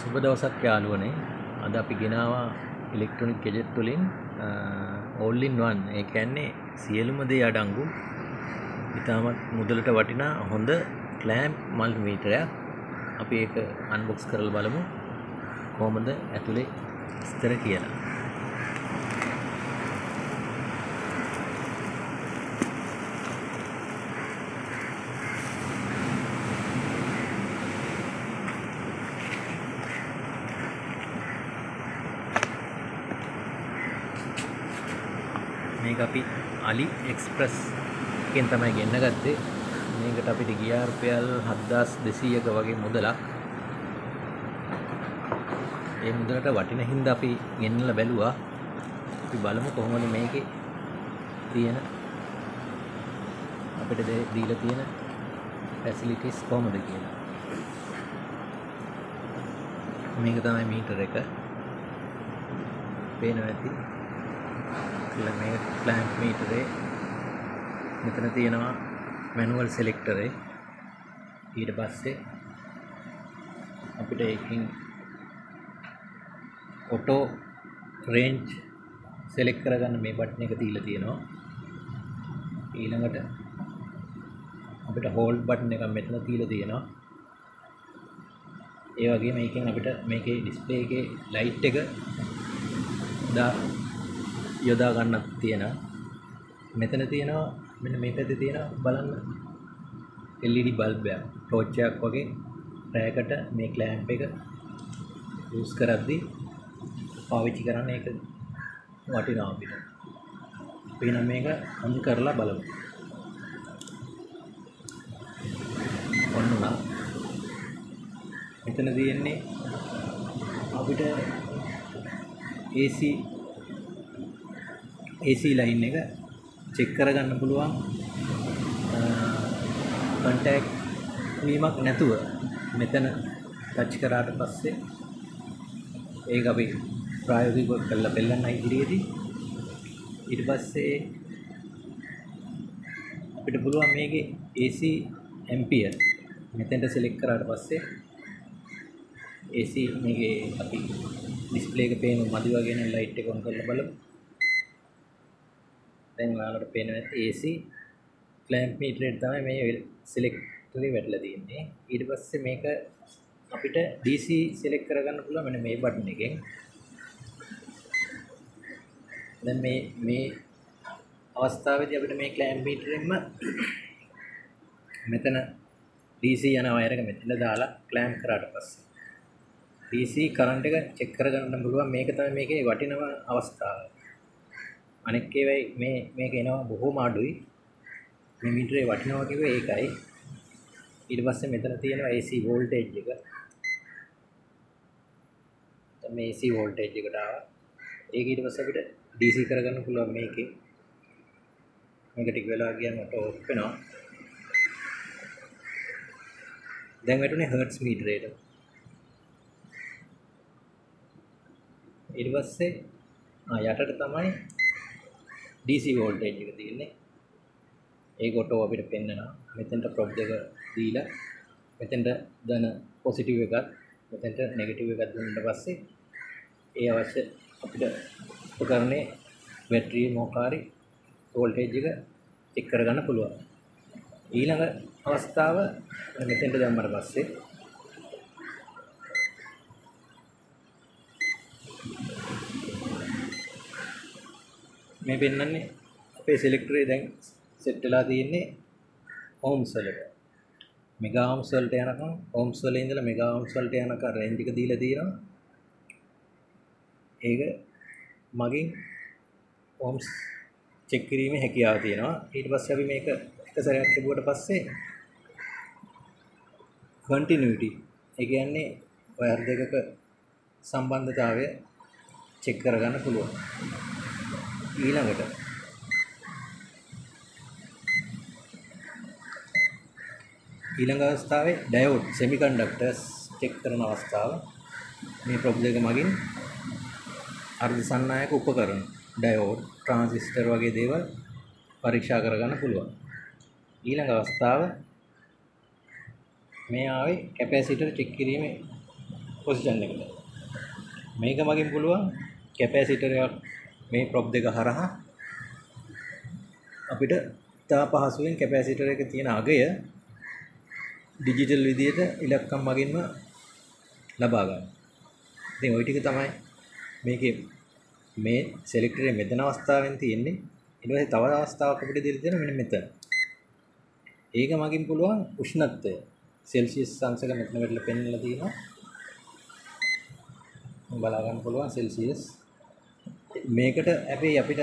සුබ දවසක් යාළුවනේ අද අපි ගෙනවා ඉලෙක්ට්‍රොනික් ගෙජට් වලින් all in one. ඒ කියන්නේ සියලුම දේ අඩංගු. ඉතාමත් මුදලට වටිනා හොඳ ක්ලෑම්ප් මල්ටිමීටරයක් අපි ඒක අන්බොක්ස් කරලා බලමු. කොහොමද ඇතුලේ විස්තර කියලා. මේක අපි අලි එක්ස්ප්‍රස් එකෙන් තමයි ගෙන්න ගත්තේ. මේකට අපිට ගියා රුපියල් 7200ක වගේ මුදලක්. ඒ මුදලට වටින හින්දා අපි ගෙන්නලා බැලුවා. අපි බලමු කොහොමද මේකේ තියෙන අපිට දීලා තියෙන ෆැසිලිටිස් කොහොමද කියලා. මේක තමයි මීටර එක. පේනවා ඇති. මේ ප්ලෑන්ට් මීටරේ මෙතන තියෙනවා මැනුවල් සෙලෙක්ටරේ ඊට පස්සේ අපිට ඒකින් ඔටෝ රේන්ජ් සෙලෙක්ට් කරගන්න මේ බටන් එක දීලා තියෙනවා. ඊළඟට අපිට හෝල්ඩ් බටන් එකක් මෙතන දීලා තියෙනවා. ඒ වගේම මේකෙන් අපිට මේකේ ඩිස්ප්ලේ එකේ ලයිට් එක දා යොදා ගන්නත් තියෙනවා. මෙතන තියෙනවා මෙන්න මේ පැත්තේ තියෙනවා බලන්න. LED බල්බ් එකක් ටෝච් එකක් වගේ රෑකට මේ ක්ලෑම්ප් එක යූස් කරද්දී පාවිච්චි කරන්න ඒක වටිනවා අපිට. අපි නම් මේක ඔන් කරලා බලමු. ඔන්න උනා. මෙතන තියෙන්නේ අපිට AC AC ලයින් එක චෙක් කරගන්න පුළුවන්. කන්ටැක්ට් වීමක් නැතුව මෙතන ටච් කරාට පස්සේ ඒක අපි ප්‍රායෝගිකව කරලා පෙන්නන්න ඉදිරියේදී. ඊට පස්සේ අපිට පුළුවන් මේකේ AC ඇම්පියර් මෙතෙන්ට සිලෙක්ට් කරාට පස්සේ AC මේකේ අපි ඩිස්ප්ලේ එක පේන මදි වගේ නේ ලයිට් එක ඔන් කරලා බලමු. දැන් ඔයාලට පේනවා AC ක්ලෑම්ප් මීටරේට තමයි මේ සිලෙක්ටරේ වැටලා තියෙන්නේ. ඊට පස්සේ මේක අපිට DC සිලෙක්ට් කරගන්න පුළුවන් මෙන්න මේ බටන් එකෙන්. දැන් මේ මේ අවස්ථාවේදී අපිට මේ ක්ලෑම්ප් මීටරෙන්ම මෙතන DC යන වයර් එක මෙතන දාලා ක්ලෑම්ප් කරාට පස්සේ DC කරන්ට් එක චෙක් කරගන්න පුළුවන්. මේක තමයි මේකේ වටිනම අවස්ථාව. අනෙක් ඒවායි මේ මේක එනවා බොහොම අඩුයි. මේ මීටරේ වටිනවා කිව්වේ ඒකයි. ඊට පස්සේ මෙතන තියෙනවා AC වෝල්ටේජ් එක. දැන් මේ AC වෝල්ටේජ් එකට ආවා. ඒක ඊට පස්සේ අපිට DC කරගන්න පුළුවන් මේකේ. මේක ටික වෙලා ගියම ඔටෝ ඔෆ් වෙනවා. දැන් වැටුනේ හර්ට්ස් මීටරේට ඊට පස්සේ ආ යටට තමයි DC වෝල්ටේජ් එක තියෙන්නේ. ඒක ඔටෝ අපිට පෙන්නනවා. මෙතෙන්ට ප්‍රොබ් දෙක දීලා මෙතෙන්ට ධන පොසිටිව් එකක් මෙතෙන්ට නෙගටිව් එකක් දුන්නාට පස්සේ ඒ අවශ්‍ය අපිට උපකරණේ බැටරි මොකාරි වෝල්ටේජ් එක චෙක් කරගන්න පුළුවන්. ඊළඟ අවස්ථාව මෙතෙන්ට දැම්මට පස්සේ මේ පෙන්වන්නේ අපේ සිලෙක්ටරේ දැන් සෙට් වෙලා තියෙන්නේ ඕම්ස් වලට. මෙගා ඕම්ස් වලට යනකම් ඕම්ස් වල ඉඳලා මෙගා ඕම්ස් වලට යනකම් රේන්ජ් එක දීලා තියෙනවා. ඒක මගින් ඕම්ස් චෙක් කිරීමේ හැකියාව තියෙනවා. ඊට පස්සේ අපි මේක එක සැරයක් තිබුවට පස්සේ කන්ටිනියුටි ඒ කියන්නේ වයර් දෙකක සම්බන්ධතාවය චෙක් කරගන්න පුළුවන්. ඊළඟට. ඊළඟ අවස්ථාවේ ඩයෝඩ් සෙමිකන්ඩක්ටර්ස් චෙක් කරන අවස්ථාව. මේ ප්‍රොබ් දෙක මගින් අර්ධ සන්නායක උපකරණ ඩයෝඩ් ට්‍රාන්සිස්ටර් වගේ දේවල් පරීක්ෂා කරගන්න පුළුවන්. ඊළඟ අවස්ථාව මේ ආවේ කැපැසිටර් චෙක් කිරීමේ පොසිෂන් එකට. මේක මගින් පුළුවන් කැපැසිටර් එකක් මේ ප්‍රොප් දෙක හරහා අපිට ඉතා පහසුවෙන් කැපැසිටර් එකේ තියෙන අගය ඩිජිටල් විදියට ඉලක්කම් මගින්ම ලබා ගන්න. ඉතින් ওই ටික තමයි මේකේ මේ සෙලෙක්ටරේ මෙතන අවස්ථාවෙන් තියෙන්නේ. ඊට පස්සේ තව අවස්ථාවක් අපිට දෙලා තියෙන මෙන්න මෙතන. ඒක මගින් පුළුවන් උෂ්ණත්වය සෙල්සියස් අංශක මෙතන වෙලා පෙන්වලා තියෙනවා. බලා ගන්න පුළුවන් සෙල්සියස් 1.5 මේකට හැබැයි අපිට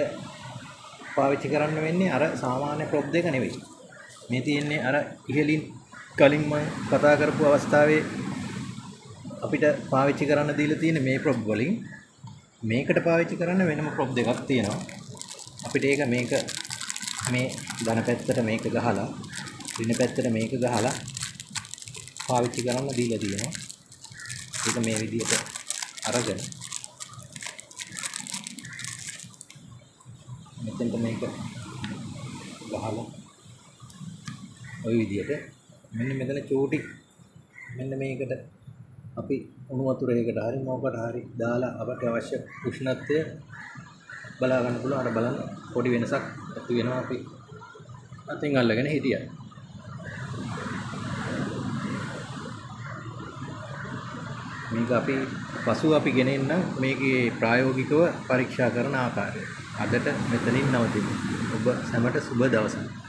පාවිච්චි කරන්න වෙන්නේ අර සාමාන්‍ය ප්‍රොප් දෙක නෙවෙයි. මේ තියෙන්නේ අර ඉහලින් කලින් මම කතා කරපු අවස්ථාවේ අපිට පාවිච්චි කරන්න දීලා තියෙන මේ ප්‍රොප් වලින් මේකට පාවිච්චි කරන්න වෙනම ප්‍රොප් දෙකක් තියෙනවා. අපිට ඒක මේක මේ ධන පැත්තට මේක ගහලා ඍණ පැත්තට මේක ගහලා පාවිච්චි කරන්න දීලා තියෙනවා. ඒක මේ විදිහට අරගෙන මෙතෙන්ට මේක ගහලා ওই විදිහට. මෙන්න මෙතන චූටි. මෙන්න මේකට අපි උණු වතුරයකට හරි මොකකට හරි දාලා අපට අවශ්‍ය උෂ්ණත්වය බලා ගන්න පුළුවන්. අර බලන්න පොඩි වෙනසක් ඇති වෙනවා අපි අතින් අල්ලගෙන හිටියා මේක අපි පසුව අපි ගෙනෙන්න මේකේ ප්‍රායෝගිකව පරීක්ෂා කරන ආකාරය. අදට මෙතනින් නවතිමු. ඔබ සැමට සුබ දවසක්.